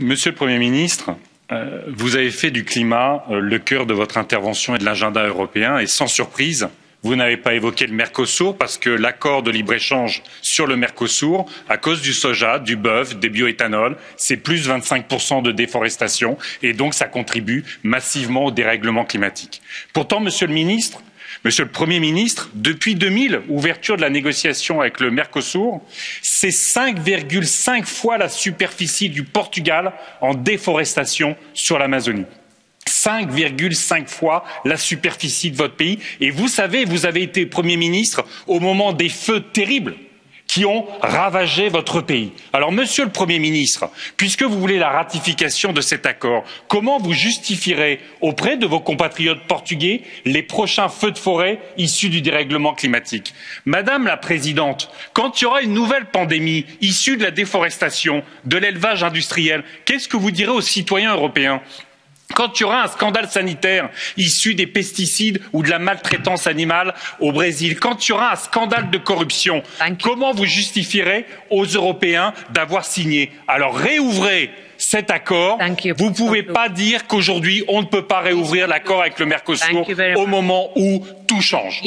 Monsieur le Premier ministre, euh, vous avez fait du climat euh, le cœur de votre intervention et de l'agenda européen et sans surprise, vous n'avez pas évoqué le Mercosur parce que l'accord de libre-échange sur le Mercosur, à cause du soja, du bœuf, des bioéthanols, c'est plus 25% de déforestation et donc ça contribue massivement au dérèglement climatique. Pourtant, Monsieur le Ministre, Monsieur le Premier ministre, depuis 2000, ouverture de la négociation avec le Mercosur, c'est 5,5 fois la superficie du Portugal en déforestation sur l'Amazonie. 5,5 fois la superficie de votre pays. Et vous savez, vous avez été Premier ministre au moment des feux terribles qui ont ravagé votre pays. Alors, Monsieur le Premier ministre, puisque vous voulez la ratification de cet accord, comment vous justifierez auprès de vos compatriotes portugais les prochains feux de forêt issus du dérèglement climatique? Madame la Présidente, quand il y aura une nouvelle pandémie issue de la déforestation, de l'élevage industriel, qu'est-ce que vous direz aux citoyens européens? Quand il y aura un scandale sanitaire issu des pesticides ou de la maltraitance animale au Brésil, quand il y aura un scandale de corruption, comment vous justifierez aux Européens d'avoir signé? Alors réouvrez cet accord. Vous ne pouvez pas dire qu'aujourd'hui on ne peut pas réouvrir l'accord avec le Mercosur au moment où tout change.